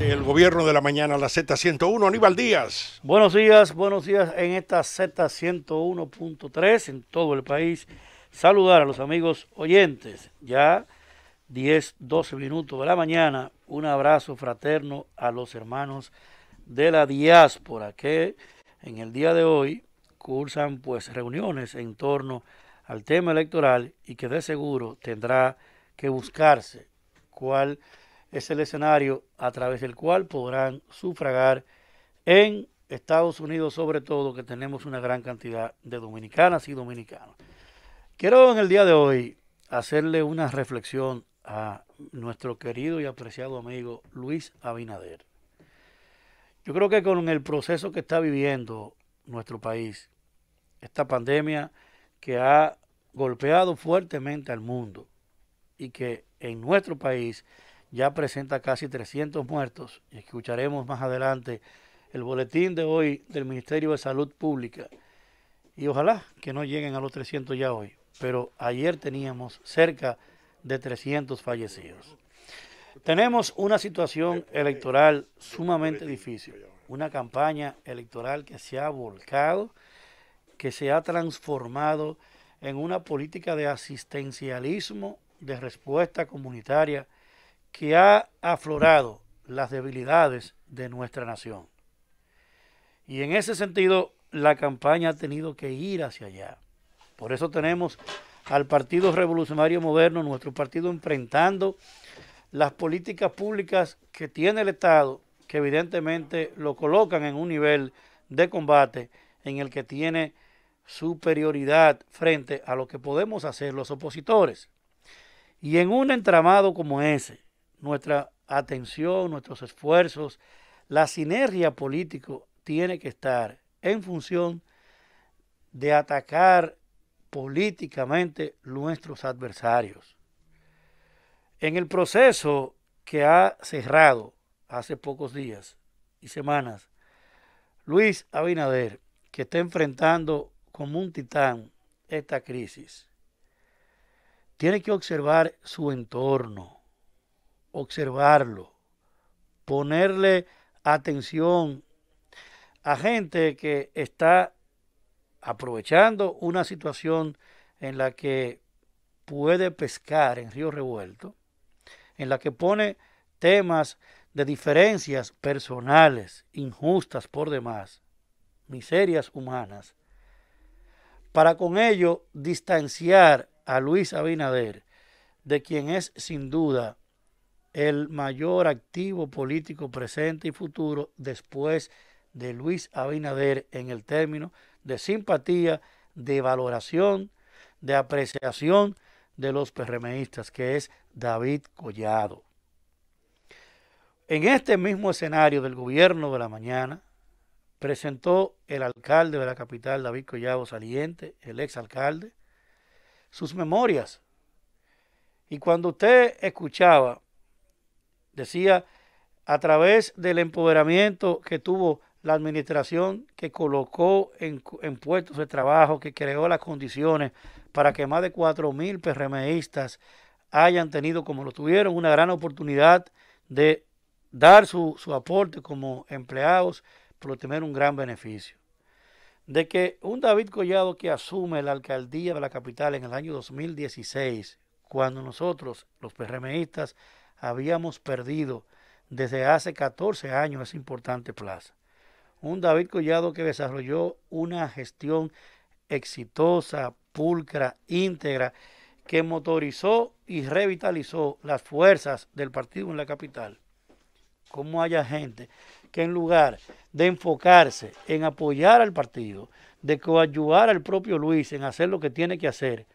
El gobierno de la mañana, la Z101, Aníbal Díaz. Buenos días, buenos días en esta Z101.3 en todo el país. Saludar a los amigos oyentes. Ya 10, 12 minutos de la mañana. Un abrazo fraterno a los hermanos de la diáspora que en el día de hoy cursan pues reuniones en torno al tema electoral y que de seguro tendrá que buscarse cuál es el escenario a través del cual podrán sufragar en Estados Unidos, sobre todo que tenemos una gran cantidad de dominicanas y dominicanos. Quiero en el día de hoy hacerle una reflexión a nuestro querido y apreciado amigo Luis Abinader. Yo creo que con el proceso que está viviendo nuestro país, esta pandemia que ha golpeado fuertemente al mundo y que en nuestro país ya presenta casi 300 muertos, y escucharemos más adelante el boletín de hoy del Ministerio de Salud Pública, y ojalá que no lleguen a los 300 ya hoy, pero ayer teníamos cerca de 300 fallecidos. Tenemos una situación electoral sumamente difícil, una campaña electoral que se ha volcado, que se ha transformado en una política de asistencialismo, de respuesta comunitaria, que ha aflorado las debilidades de nuestra nación. Y en ese sentido, la campaña ha tenido que ir hacia allá. Por eso tenemos al Partido Revolucionario Moderno, nuestro partido, enfrentando las políticas públicas que tiene el Estado, que evidentemente lo colocan en un nivel de combate en el que tiene superioridad frente a lo que podemos hacer los opositores. Y en un entramado como ese, nuestra atención, nuestros esfuerzos, la sinergia político tiene que estar en función de atacar políticamente nuestros adversarios. En el proceso que ha cerrado hace pocos días y semanas, Luis Abinader, que está enfrentando como un titán esta crisis, tiene que observar su entorno, observarlo, ponerle atención a gente que está aprovechando una situación en la que puede pescar en río revuelto, en la que pone temas de diferencias personales, injustas por demás, miserias humanas, para con ello distanciar a Luis Abinader de quien es sin duda el mayor activo político presente y futuro después de Luis Abinader en el término de simpatía, de valoración, de apreciación de los PRMistas, que es David Collado. En este mismo escenario del gobierno de la mañana, presentó el alcalde de la capital, David Collado Saliente, el exalcalde, sus memorias. Y cuando usted escuchaba Decía, a través del empoderamiento que tuvo la administración que colocó en, puestos de trabajo, que creó las condiciones para que más de cuatro mil PRMistas hayan tenido, como lo tuvieron, una gran oportunidad de dar su, su aporte como empleados, por tener un gran beneficio. De que un David Collado que asume la alcaldía de la capital en el año 2016, cuando nosotros, los PRMistas, habíamos perdido desde hace 14 años esa importante plaza. Un David Collado que desarrolló una gestión exitosa, pulcra, íntegra, que motorizó y revitalizó las fuerzas del partido en la capital. Como haya gente que en lugar de enfocarse en apoyar al partido, de coayudar al propio Luis en hacer lo que tiene que hacer,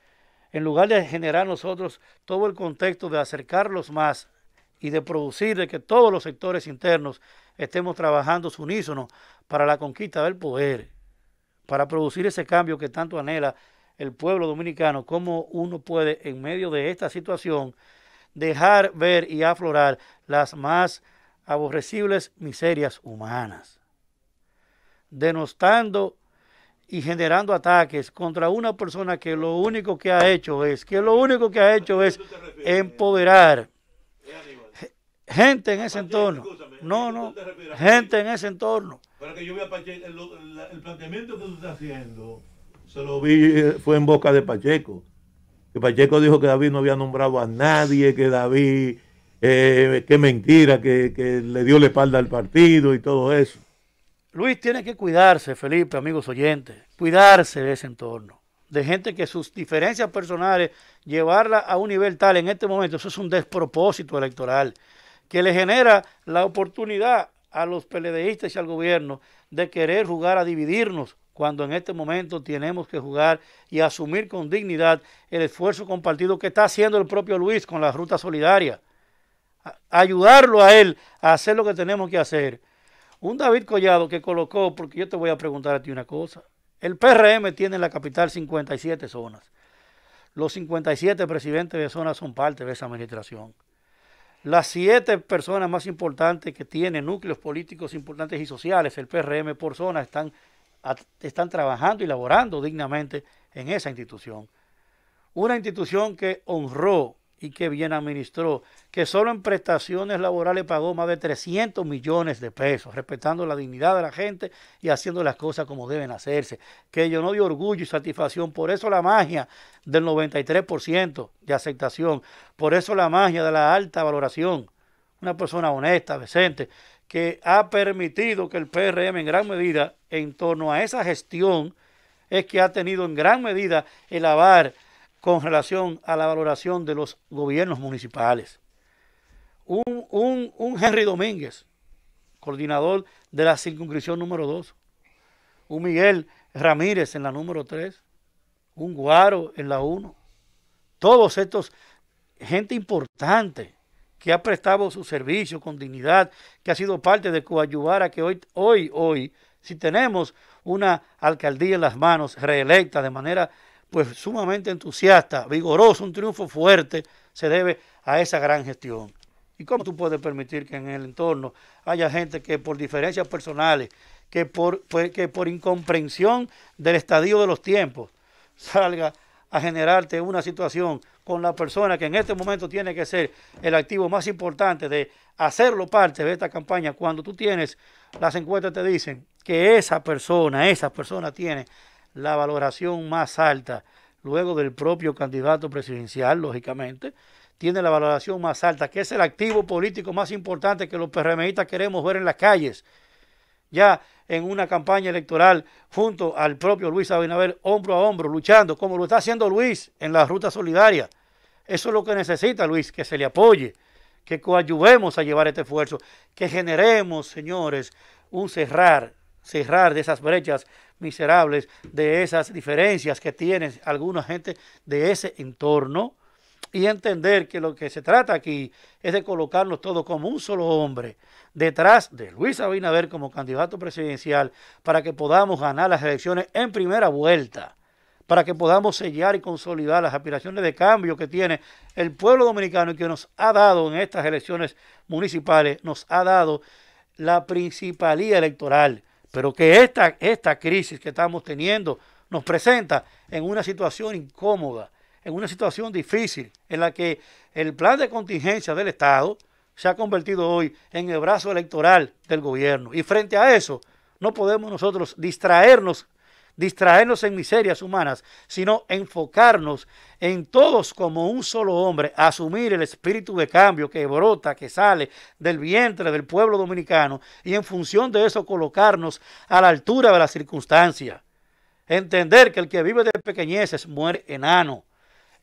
en lugar de generar nosotros todo el contexto de acercarlos más y de producir de que todos los sectores internos estemos trabajando su unísono para la conquista del poder, para producir ese cambio que tanto anhela el pueblo dominicano, cómo uno puede en medio de esta situación dejar ver y aflorar las más aborrecibles miserias humanas, denostando y generando ataques contra una persona que lo único que ha hecho es, que lo único que ha hecho es empoderar gente en ese entorno. No, no, gente en ese entorno. Para que yo vea Pacheco, el, el, planteamiento que tú estás haciendo, se lo vi, eh, fue en boca de Pacheco. Que Pacheco dijo que David no había nombrado a nadie, que David, eh, que mentira, que, que le dio la espalda al partido y todo eso. Luis tiene que cuidarse, Felipe, amigos oyentes, cuidarse de ese entorno, de gente que sus diferencias personales, llevarla a un nivel tal en este momento, eso es un despropósito electoral que le genera la oportunidad a los PLDistas y al gobierno de querer jugar a dividirnos cuando en este momento tenemos que jugar y asumir con dignidad el esfuerzo compartido que está haciendo el propio Luis con la ruta solidaria. ayudarlo a él a hacer lo que tenemos que hacer. Un David Collado que colocó, porque yo te voy a preguntar a ti una cosa, el PRM tiene en la capital 57 zonas. Los 57 presidentes de zonas son parte de esa administración. Las siete personas más importantes que tienen núcleos políticos importantes y sociales, el PRM por zona, están, están trabajando y laborando dignamente en esa institución. Una institución que honró y que bien administró, que solo en prestaciones laborales pagó más de 300 millones de pesos, respetando la dignidad de la gente y haciendo las cosas como deben hacerse, que no dio orgullo y satisfacción, por eso la magia del 93% de aceptación, por eso la magia de la alta valoración, una persona honesta, decente, que ha permitido que el PRM en gran medida, en torno a esa gestión, es que ha tenido en gran medida el avar con relación a la valoración de los gobiernos municipales. Un, un, Henry Domínguez, coordinador de la circunscripción número 2. Un Miguel Ramírez en la número 3. Un Guaro en la 1. Todos estos, gente importante que ha prestado su servicio con dignidad, que ha sido parte de coadyuvar a que hoy, hoy, hoy, si tenemos una alcaldía en las manos reelecta de manera pues sumamente entusiasta, vigoroso, un triunfo fuerte, se debe a esa gran gestión. ¿Y cómo tú puedes permitir que en el entorno haya gente que por diferencias personales, que por, pues, que por incomprensión del estadio de los tiempos, salga a generarte una situación con la persona que en este momento tiene que ser el activo más importante de hacerlo parte de esta campaña, cuando tú tienes, las encuestas te dicen que esa persona, esa persona tiene la valoración más alta, luego del propio candidato presidencial, lógicamente, tiene la valoración más alta, que es el activo político más importante que los PRMistas queremos ver en las calles. Ya en una campaña electoral junto al propio Luis Abinader, hombro a hombro, luchando, como lo está haciendo Luis en la ruta solidaria. Eso es lo que necesita Luis, que se le apoye, que coadyuvemos a llevar este esfuerzo, que generemos, señores, un cerrar, cerrar de esas brechas miserables, de esas diferencias que tiene alguna gente de ese entorno y entender que lo que se trata aquí es de colocarnos todos como un solo hombre detrás de Luis Abinader como candidato presidencial para que podamos ganar las elecciones en primera vuelta, para que podamos sellar y consolidar las aspiraciones de cambio que tiene el pueblo dominicano y que nos ha dado en estas elecciones municipales, nos ha dado la principalía electoral pero que esta, esta crisis que estamos teniendo nos presenta en una situación incómoda, en una situación difícil, en la que el plan de contingencia del Estado se ha convertido hoy en el brazo electoral del gobierno. Y frente a eso, no podemos nosotros distraernos distraernos en miserias humanas, sino enfocarnos en todos como un solo hombre, asumir el espíritu de cambio que brota, que sale del vientre del pueblo dominicano y en función de eso colocarnos a la altura de la circunstancia. Entender que el que vive de pequeñeces muere enano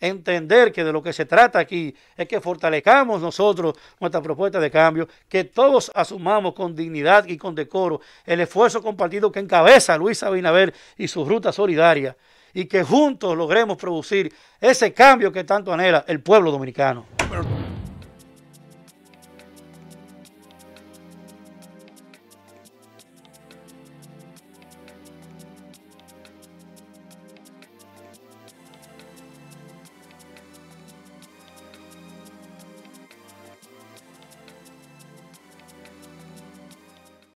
entender que de lo que se trata aquí es que fortalezcamos nosotros nuestra propuesta de cambio, que todos asumamos con dignidad y con decoro el esfuerzo compartido que encabeza Luis Abinader y su ruta solidaria y que juntos logremos producir ese cambio que tanto anhela el pueblo dominicano.